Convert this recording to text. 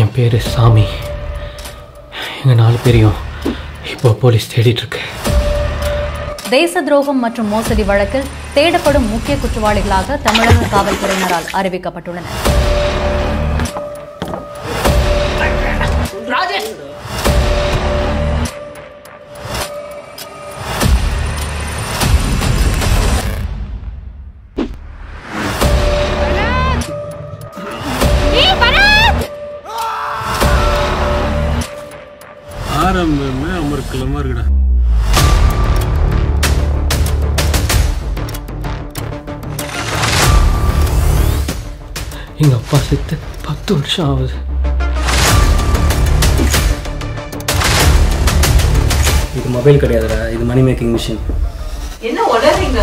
என் பேர் சாமி. எங்கள் நாலு பேரையும் இப்போ போலீஸ் தேடிட்டு இருக்கு தேச துரோகம் மற்றும் மோசடி வழக்கில் தேடப்படும் முக்கிய குற்றவாளிகளாக தமிழக காவல்துறையினரால் அறிவிக்கப்பட்டுள்ளனர். ஆரம்பமே அமர்க்கலமா இருக்குடா. எங்கள் அப்பா செத்து பத்து வருஷம் ஆகுது. இது மொபைல் கிடையாதுடா இது மணி மேக்கிங் மிஷின் என்ன உளறீங்க?